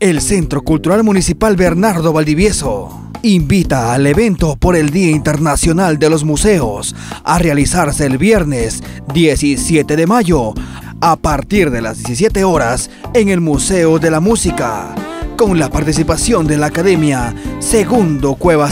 El Centro Cultural Municipal Bernardo Valdivieso invita al evento por el Día Internacional de los Museos a realizarse el viernes 17 de mayo a partir de las 17 horas en el Museo de la Música con la participación de la Academia Segundo Cueva